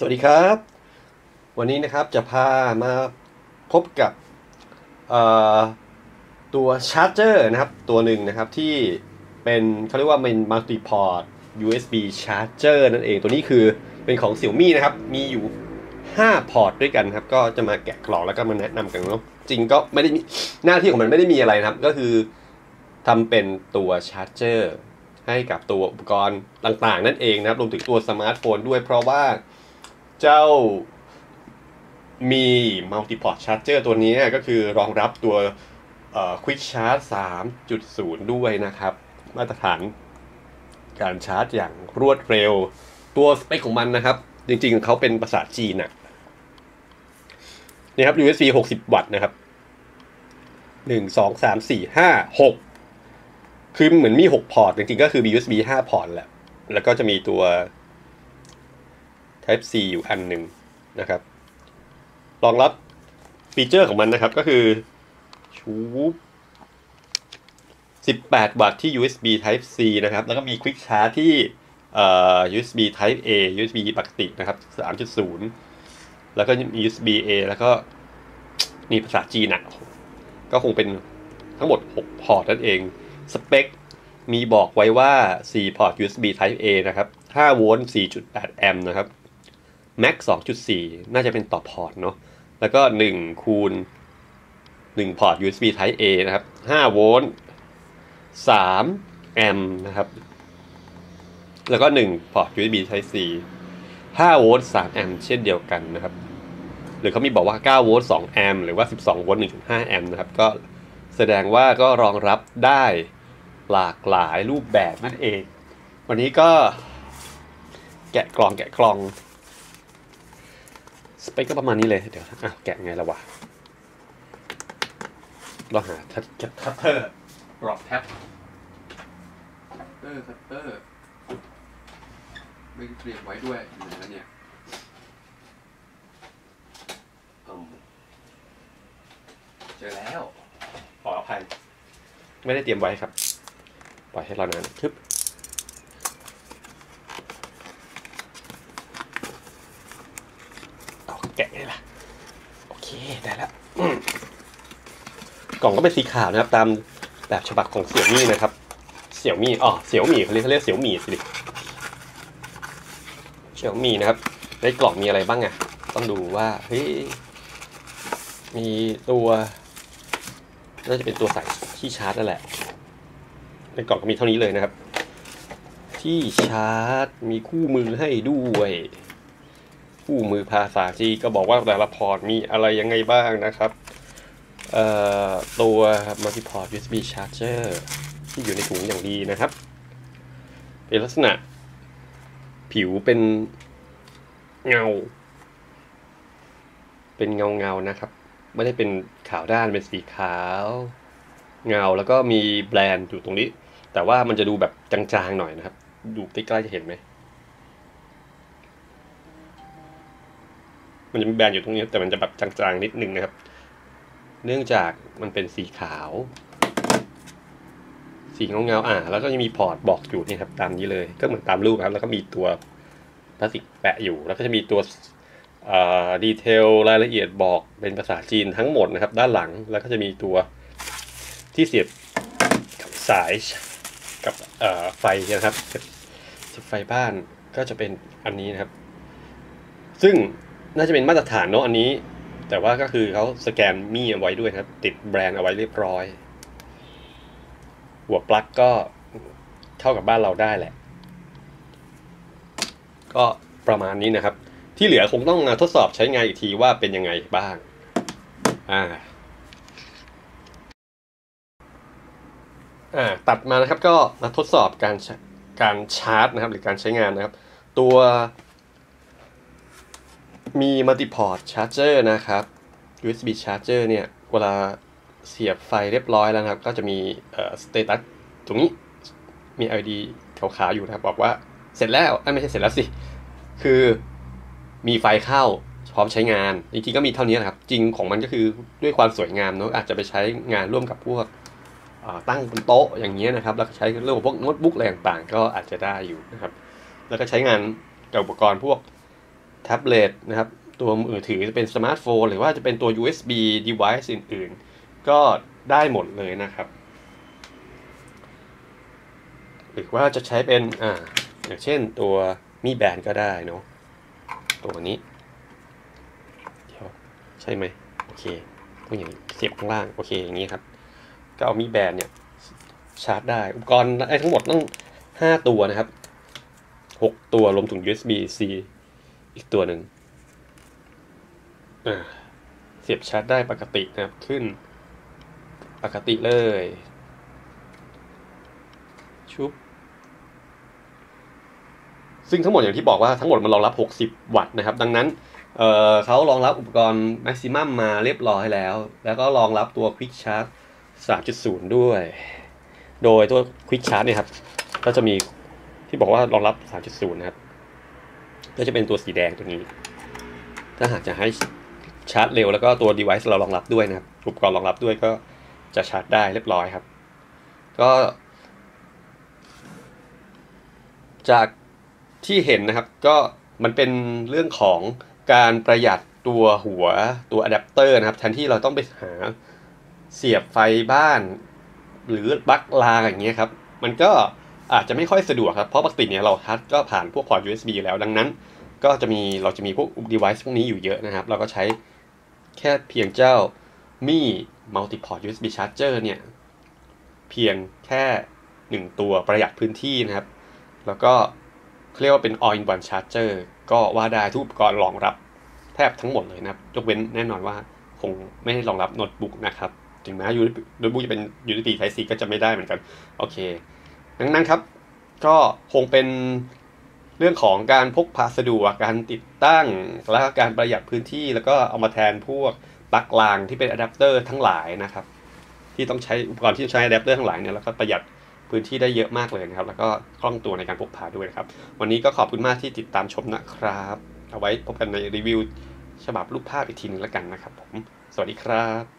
สวัสดีครับ วันนี้นะครับจะพามาพบกับตัว charger นะครับ ตัวหนึ่งนะครับที่เป็นเขาเรียกว่าเป็นมัลติพอร์ต USB charger นั่นเองตัวนี้คือเป็นของ Xiaomi นะครับ มีอยู่ 5 port ด้วยกันครับ ก็จะมาแกะกล่องแล้วก็มาแนะนำกันเนาะจริงก็ไม่ได้มีหน้าที่ของมันไม่ได้มีอะไรนะครับ ก็คือทำเป็นตัว chargerให้กับตัวอุปกรณ์ต่างๆ นั่นเองนะครับรวมถึงตัวสมาร์ทโฟนด้วยเพราะว่า เจ้า Mi multiport charger ตัวนี้ก็คือรองรับตัว Quick Charge 3.0 ด้วยนะครับ มาตรฐานการชาร์จอย่างรวดเร็ว ตัวสเปคของมันนะครับ จริงๆเขาเป็นภาษาจีนนะนี่ครับ USB 60 วัตต์นะครับ 1 2 3 4 5 6 คือเหมือนมี 6 พอร์ต จริงๆ ก็คือมี USB 5 พอร์ตแหละ แล้วก็จะมีตัว Type C อยู่อันหนึ่งนะครับรองรับฟีเจอร์ของมันนะครับก็คือชาร์จ 18 วัตต์ที่ USB Type C นะครับ แล้วก็มี Quick Charge ที่ USB Type A USB ปกตินะครับ 3.0 แล้วก็มี USB A แล้วก็มีภาษาจีนอะ ก็คงเป็นทั้งหมด 6 พอร์ตนั่นเอง สเปค มีบอกไว้ว่า 4 พอร์ต USB Type A นะครับ 5 โวลต์ 4.8 แอมป์นะครับ Max 2.4 น่าจะเป็นต่อพอร์ตเนาะแล้วก็ 1 คูณ 1 พอร์ต USB Type A นะครับ 5 โวลต์ 3 แอมป์นะครับ แล้วก็ 1 พอร์ต USB Type C 5 โวลต์ 3 แอมป์เช่นเดียวกันนะครับ หรือเขามีบอกว่า 9 โวลต์ 2 แอมป์หรือว่า 12 โวลต์ 1.5 แอมป์นะครับ ก็แสดงว่าก็รองรับได้หลากหลายรูปแบบนั่นเอง วันนี้ก็แกะกล่องแกะกล่อง สเปคก็ประมาณนี้เลยเดี๋ยวอะแกะไงละวะเราหาทัดทัตเตอร์กรอบแท็บทัตเตอร์ทัตเตอร์ไม่เตรียมไว้ด้วยอยู่ไหนแล้วเนี่ยเจอแล้วขออภัยไม่ได้เตรียมไว้ครับ ปล่อยให้เรานานทึบแกะไงล่ะ โอ เคได้แล้วกล่องก็เป็นสีขาวนะครับ ตามแบบฉบับของเสี่ยวมี่นะครับ เสี่ยวมี่อ๋อเสี่ยวมี่เขาเรียกเขาเรียกเสี่ยวมี่สิเสี่ยวมี่นะครับ ในกล่องมีอะไรบ้างอะต้องดูว่าเฮ้ยมีตัวน่าจะเป็นตัวใส่ที่ชาร์จนั่นแหละในกล่องก็มีเท่านี้เลยนะครับ ที่ชาร์จมีคู่มือให้ด้วย คู่มือภาษาจีก็บอกว่าแต่ละพอร์ตมีอะไรยังไงบ้างนะครับตัว multi-port USB charger ที่อยู่ในถุงอย่างดีนะครับ เป็นลักษณะ ผิวเป็นเงา เป็นเงาเงานะครับ ไม่ได้เป็นขาวด้านเป็นสีขาว เงาแล้วก็มีแบรนด์อยู่ตรงนี้ แต่ว่ามันจะดูแบบจางๆหน่อยนะครับ ดูใกล้ๆจะเห็นไหม มันจะมีแบรนด์อยู่ตรงนี้ แต่มันจะแบบจางๆนิดนึงนะครับ เนื่องจากมันเป็นสีขาว สีเงาเงาอ่า แล้วก็จะมีพอร์ตบอกอยู่นี่ครับ ตามนี้เลย ก็เหมือนตามรูปครับ แล้วก็มีตัวพลาสติกแปะอยู่ แล้วก็จะมีตัว detail รายละเอียดบอกเป็นภาษาจีนทั้งหมดนะครับ ด้านหลังแล้วก็จะมีตัวที่เสียบกับสายกับไฟนะครับไฟบ้านก็จะเป็นอันนี้นะครับ ซึ่ง น่าจะเป็นมาตรฐานเนาะอันนี้ แต่ว่าก็คือเขาสแกนมีเอาไว้ด้วยครับ ติดแบรนด์เอาไว้เรียบร้อย หัวปลั๊กก็เท่ากับบ้านเราได้แหละ ก็ประมาณนี้นะครับ ที่เหลือคงต้องทดสอบใช้งานอีกทีว่าเป็นยังไงบ้าง อ่า อ่า ตัดมานะครับก็มาทดสอบการการชาร์จนะครับ หรือการใช้งานนะครับ ตัว Mi Multiport Charger นะครับ USB charger เนี่ย เวลาเสียบไฟเรียบร้อยแล้วนะครับ ก็จะมีเอ่อ status ตรงนี้มี LED ขาวๆอยู่นะครับ บอกว่าเสร็จแล้วไม่ใช่เสร็จแล้วสิ คือมีไฟเข้าพร้อมใช้งาน จริงๆก็มีเท่านี้นะครับ จริงของมันก็คือด้วยความสวยงามเนาะอาจจะไปใช้งานร่วมกับพวกตั้งบนโต๊ะอย่างเงี้ยนะครับ แล้วใช้เรื่องของพวกโน้ตบุ๊กอะไรต่างๆ ก็อาจจะได้อยู่นะครับ แล้วก็ใช้งานกับอุปกรณ์พวก แท็บเล็ตนะครับ ตัวมือถือจะเป็นสมาร์ทโฟนหรือว่าจะเป็นตัว USB device อื่นๆ ก็ได้หมดเลยนะครับ หรือว่าจะใช้เป็นอ่าอย่างเช่นตัวมีแบนก็ได้เนาะตัวนี้ใช่ไหมโอเคตัวอย่างเสียบข้างล่างโอเคอย่างนี้ครับ ก็เอามีแบนเนี่ยชาร์จได้ อุปกรณ์ได้ทั้งหมดต้องห้าตัวนะครับหกตัวรวมถึง USB C อีกตัวหนึ่งเสียบชาร์จได้ปกตินะครับ ขึ้น ปกติเลย ชุบ ซึ่งทั้งหมดอย่างที่บอกว่าทั้งหมดมันรองรับ 60 วัตต์นะครับ ดังนั้นเเขารองรับอุปกรณ์ Maximum มาเรียบร้อยแล้ว แล้วก็รองรับตัว Quick Charge 3.0 ด้วย โดยตัว Quick Charge เนี่ยครับ ก็จะมีที่บอกว่ารองรับ 3.0 นะครับ ก็จะเป็นตัวสีแดงตัวนี้ ถ้าหากจะให้ชาร์จเร็วแล้วก็ตัว device เรารองรับด้วยนะครับอุปกรณ์รองรับด้วยก็จะชาร์จได้เรียบร้อยครับ ก็ จากที่เห็นนะครับก็มันเป็นเรื่องของการประหยัดตัวหัวตัวอะแดปเตอร์นะครับ แทนที่เราต้องไปหาเสียบไฟบ้าน หรือบั๊กลาอย่างเงี้ยครับ มันก็ อาจจะไม่ค่อยสะดวกครับ เพราะปกติเนี่ยเราทัชก็ผ่านพวกพอร์ต USB อยู่แล้วดังนั้น ก็จะมีเราจะมีพวก device พวกนี้อยู่เยอะนะครับ เราก็ใช้แค่เพียงเจ้ามี multi-port USB charger เนี่ยเพียงแค่หนึ่งตัวประหยัดพื้นที่นะครับ แล้วก็เรียกว่าเป็น all in one charger ก็ว่าได้ทุกอุปกรณ์รองรับแทบทั้งหมดเลยนะครับยกเว้นแน่นอนว่าคงไม่ได้รองรับโน้ตบุ๊กนะครับ ถึงแม้ยูโน้ตบุ๊กจะเป็น USB Type C ก็จะไม่ได้เหมือนกัน โอเค ดังนั้นครับ ก็คงเป็นเรื่องของการพกพาสะดวกการติดตั้ง แล้วก็การประหยัดพื้นที่ แล้วก็เอามาแทนพวกปลั๊กลางที่เป็นอะแดปเตอร์ทั้งหลายนะครับ ที่ต้องใช้อุปกรณ์ที่ใช้อะแดปเตอร์ทั้งหลายเนี่ยแล้วก็ประหยัดพื้นที่ได้เยอะมากเลยนะครับ แล้วก็คล่องตัวในการพกพาด้วยครับ วันนี้ก็ขอบคุณมากที่ติดตามชมนะครับ เอาไว้พบกันในรีวิวฉบับรูปภาพอีกทีนึงแล้วกันนะครับผม สวัสดีครับ